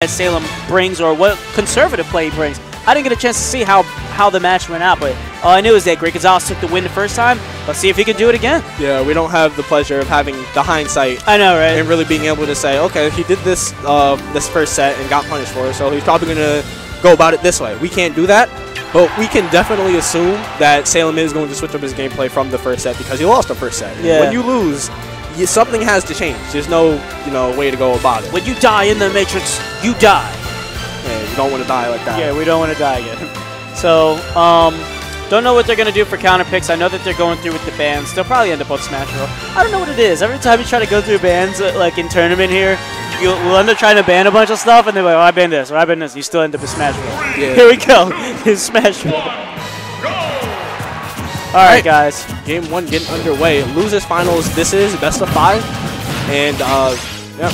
that Salem brings or what conservative play he brings. I didn't get a chance to see how, how the match went out, but all I knew is that Great Gonzales took the win the first time. Let's see if he can do it again. Yeah, we don't have the pleasure of having the hindsight I know, right? and really being able to say, okay, he did this uh, this first set and got punished for it, so he's probably going to go about it this way. We can't do that, but we can definitely assume that Salem is going to switch up his gameplay from the first set because he lost the first set. Yeah. When you lose, you, something has to change. There's no, you know, way to go about it. When you die in the Matrix, you die. Yeah, you don't want to die like that. Yeah, we don't want to die again. So, um, don't know what they're going to do for counter picks. I know that they're going through with the bans. They'll probably end up on Smash Bros. I don't know what it is. Every time you try to go through bans, uh, like in tournament here, you'll, we'll end up trying to ban a bunch of stuff, and they're like, oh, I banned this, or I banned this. You still end up with Smash Bros. Yeah. Here we go. Smash Bros. All right, guys. Game one getting underway. Losers finals. This is best of five, and uh, yeah.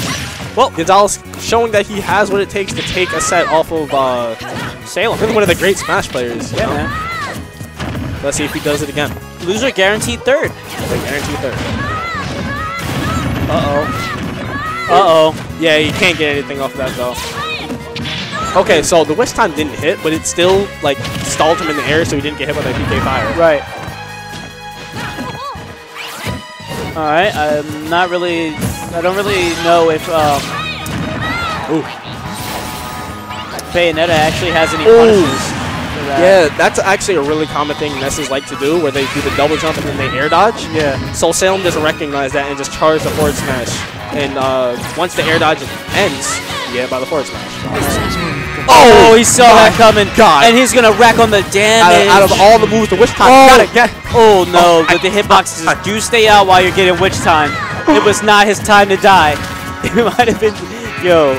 Well, Gonzales showing that he has what it takes to take a set off of uh, Salem. really one of the great Smash players. Yeah, know? man. Let's see if he does it again. Loser guaranteed third. I guarantee third. Uh-oh. Uh-oh. Yeah, you can't get anything off of that though. Okay, so the witch time didn't hit, but it still like stalled him in the air, so he didn't get hit by the PK fire. Right. All right. I'm not really. I don't really know if um, Ooh. Bayonetta actually has any Ooh. punishes. that. Yeah, that's actually a really common thing Nesses like to do, where they do the double jump and then they air dodge. Yeah. So Salem doesn't recognize that and just charge the forward smash. And uh, once the air dodge ends, yeah, by the forward smash. Oh, he saw that coming. God. And he's gonna rack on the Out damage. of, out of all the moves, the witch time, Oh. got it. Oh no, Oh, the, the hitboxes I- do stay out while you're getting witch time. It was not his time to die. It might have been. Yo,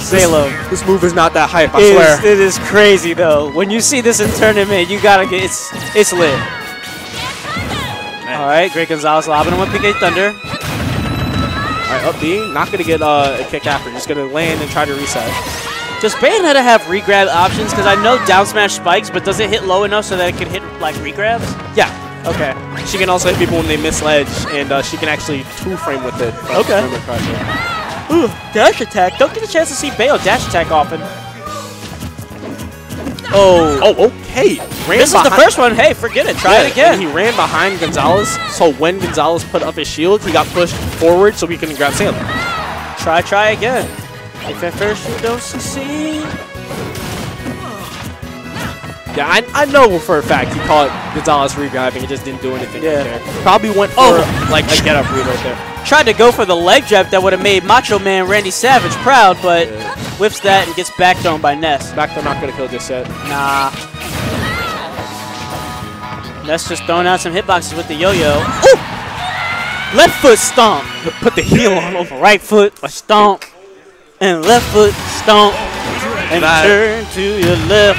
Salem. This move is not that hype, I It swear. is, it is crazy though. When you see this in tournament, you gotta get it's it's lit. All right, Great Gonzales lobbing him with PK Thunder. All right, up B, not gonna get uh, a kick after, just gonna land and try to reset. Does Bayonetta have regrab options? Because I know down smash spikes, but does it hit low enough so that it can hit like regrabs? Yeah, Okay. she can also hit people when they miss ledge, and uh, she can actually two frame with it. Okay. remember. Ooh, dash attack. Don't get a chance to see Bayo dash attack often. Oh. Oh, okay. Ran This is the first one. Hey, forget it. Try Yeah, it again. and He ran behind Gonzales, so when Gonzales put up his shield, he got pushed forward so he couldn't grab Salem. Try, try again. If at first you don't succeed. Yeah, I, I know for a fact he caught Gonzales regrabbing. It just didn't do anything Yeah. right there. Probably went for Oh. like a get up read right there. Tried to go for the leg jab that would have made Macho Man Randy Savage proud, but Yeah. whiffs that and gets back thrown by Ness. Back they're not gonna kill just yet. Nah. Ness just throwing out some hitboxes with the yo-yo. Ooh! Left foot stomp. Put the heel on over Right foot a stomp. And left foot stomp. And That- turn to your left.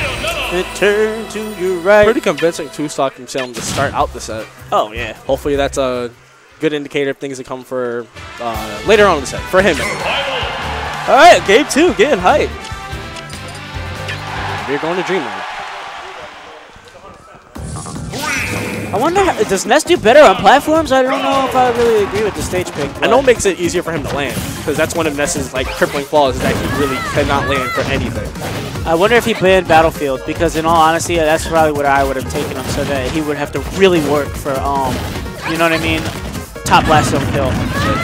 And turn to your right. Pretty convincing two stock from Salem to start out the set. oh, yeah. Hopefully that's a good indicator of things to come for uh, later on in the set. For him. All right, game two, getting hype. we're going to Dreamland. I wonder, how, does Ness do better on platforms? I don't know if I really agree with the stage pick. I know it makes it easier for him to land because that's one of Ness's like crippling flaws is that he really cannot land for anything. I wonder if he banned Battlefield because, in all honesty, that's probably what I would have taken him, so that he would have to really work for, um, you know what I mean, top blast zone kill.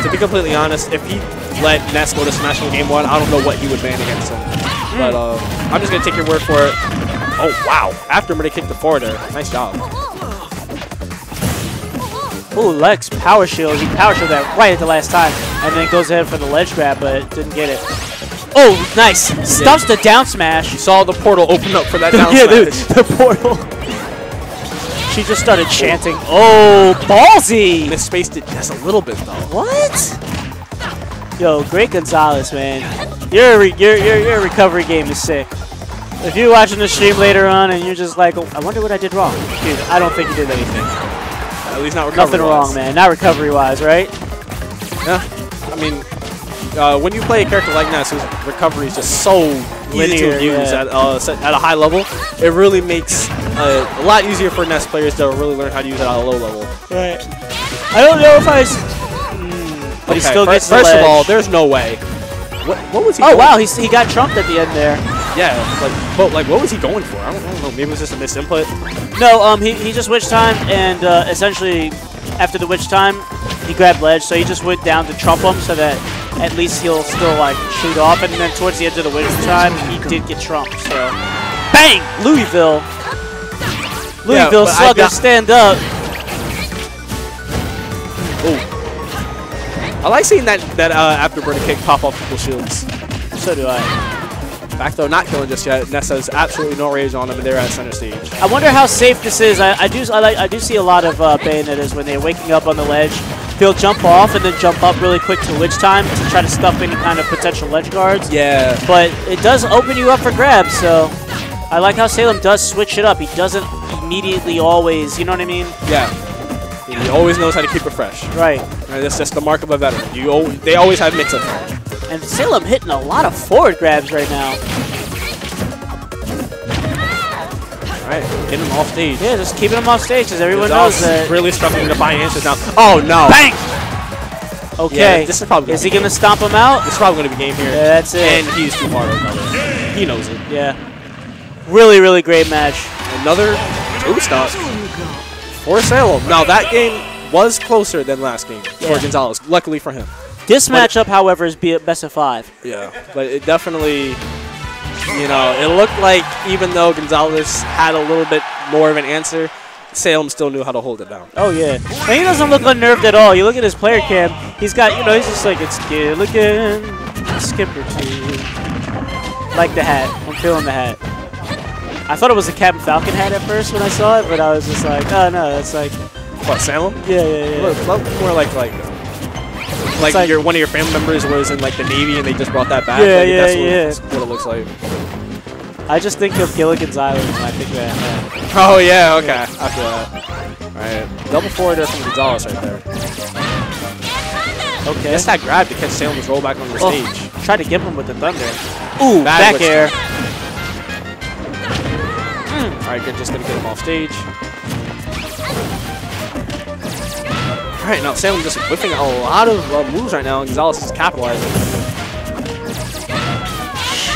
To be completely honest, if he let Ness go to Smash in Game 1, I don't know what he would ban against him. But uh, I'm just going to take your word for it. Oh, wow. After him, they kicked the forward there. Nice job. Ooh, Lex power shield. He power shielded that right at the last time, and then goes ahead for the ledge grab, but didn't get it. Oh, nice! Stumps the down smash. You saw the portal open up for that down yeah, the, smash. the portal. She just started chanting. Oh, ballsy! Misspaced it just a little bit, though. What? Yo, Great Gonzales, man. Your re- your your your recovery game is sick. If you're watching the stream later on and you're just like, oh, I wonder what I did wrong, dude, I don't think you did anything. At least not recovery Nothing wrong, man. Not recovery wise, right? Yeah. I mean, uh, when you play a character like Ness, whose recovery is just so easy Linear, to use yeah. at, uh, at a high level, it really makes uh, a lot easier for Ness players to really learn how to use it at a low level. Right. I don't know if I. s- Mm, but he Okay, still fir- gets the First of all, there's no way what, what was he? Oh going wow, he's, he got trumped at the end there. Yeah, like, but like, what was he going for? I don't, I don't know. Maybe it was just a misinput. No, um, he, he just witch time, and uh, essentially, after the witch time, he grabbed ledge, so he just went down to trump him so that at least he'll still, like, shoot off, and then towards the end of the witch time, he did get trumped, so. Bang! Louisville! Louisville I Slugger, stand up! I like seeing that that uh, afterburner kick pop off people's shields. So do I. Back though, not killing just yet. Ness has absolutely no rage on him, and they're at center stage. I wonder how safe this is. I, I do I, like, I do see a lot of uh, Bayonettas when they're waking up on the ledge. They'll jump off and then jump up really quick to witch time to try to stuff any kind of potential ledge guards. Yeah. but it does open you up for grabs. So I like how Salem does switch it up. He doesn't immediately always, you know what I mean? Yeah. He always knows how to keep it fresh. Right. Right, that's just the mark of a veteran. You they always have mix-up. And Salem hitting a lot of forward grabs right now. All right, getting him off stage. Yeah, just keeping him off stage because everyone knows that. really struggling to find answers now. Oh no! Bang! Okay. Yeah, this is probably is he gonna stomp him out? This is probably going to be game here. Yeah, that's it. And he's too far to recover. He knows it. Yeah. Really, really great match. Another two stock for Salem. Now that game was closer than last game Yeah. for Gonzales. Luckily for him. This But- matchup, however, is be best of five. Yeah, but it definitely, you know, it looked like even though Gonzales had a little bit more of an answer, Salem still knew how to hold it down. Oh yeah, and he doesn't look unnerved at all. You look at his player cam; he's got, you know, he's just like it's Gilligan, Skipper two. Like the hat, I'm feeling the hat. I thought it was a Captain Falcon hat at first when I saw it, but I was just like, oh no, that's like, What, Salem? yeah, yeah, yeah. Look, look more like like like, like- your one of your family members was in like the Navy and they just brought that back. Yeah, like, yeah, that's what, yeah. That's what it looks like. I just think of Gilligan's Island when I think that hat. Oh yeah, okay. After that, all right, double forward there from Gonzales right there. Okay. Guess that grab to catch Salem's roll back on the Oh, stage. tried to get him with the thunder. Ooh, back air. Hmm. All right, good. Just gonna get him off stage. All right, now Salem just whipping a lot of uh, moves right now. and Gonzales is capitalizing.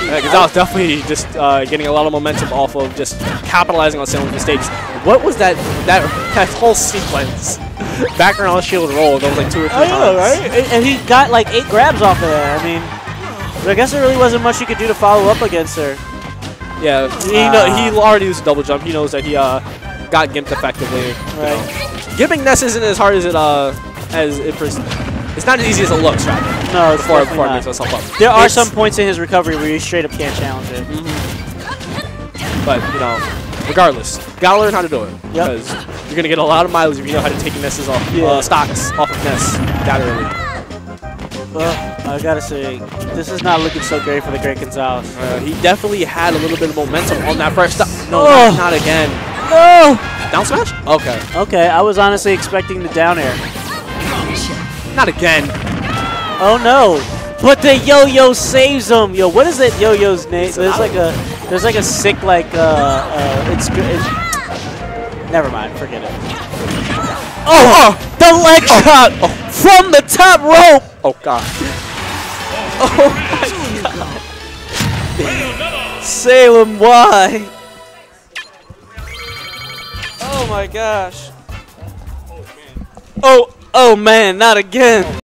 Yeah, Gonzales definitely just uh, getting a lot of momentum off of just capitalizing on Salem's mistakes. What was that that that whole sequence? Background shield roll. That was like two or three I know, times. right? And he got like eight grabs off of that. I mean, I guess there really wasn't much you could do to follow up against her. Yeah, he know, he already used a double jump. He knows that he uh, got gimped effectively. you Right. know. Gimping Ness isn't as hard as it uh as it it's not as easy as it looks, rather. No, it's Before, before it not. makes itself up. There are It's- some points in his recovery where you straight up can't challenge it. but you know, regardless, gotta learn how to do it Yep. because you're gonna get a lot of mileage if you know how to take Ness's off Yeah. uh, stocks off of Ness that early. Well, I gotta say, this is not looking so great for the Great Gonzales. Uh, he definitely had a little bit of momentum on that first stock. No, Oh. not, not again. No! Down smash? Okay, Okay, I was honestly expecting the down air. not again. Oh no! But the yo-yo saves him. Yo, what is that yo-yo's name? There's like a, there's like a sick like uh, uh it's good. Never mind, forget it. Oh, the leg shot oh. from the top rope. Oh god. Salem, why? Oh my gosh. Oh, oh man, not again.